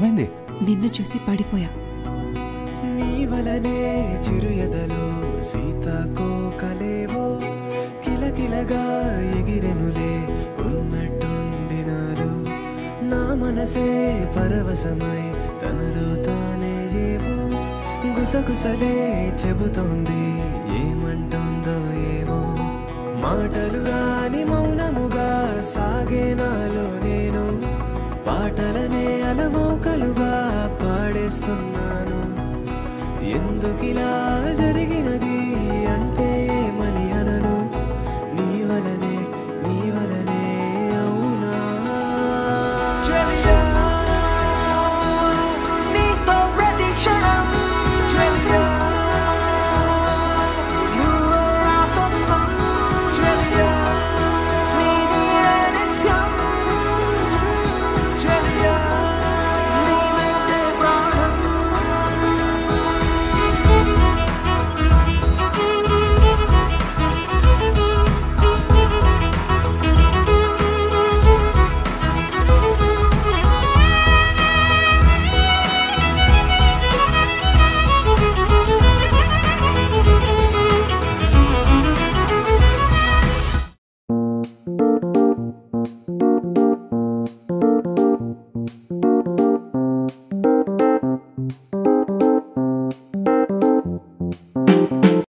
నిన్ను చూసి పడిపోయా. నీ వలనే చిరుయదలో సీతాకోకలేవో కిలకిలగా ఎగిరెనులే ఉన్నట్టుండి నాలో నా మనసే పరవశమై తనలో తానే ఏవో గుసగుసలే చెబుతోంది. ఏమంటుందో ఏమో మాటలు రాని మౌనముగా సాగే నాలో చేస్తున్నాను? ఎందుకిలా జరిగినది?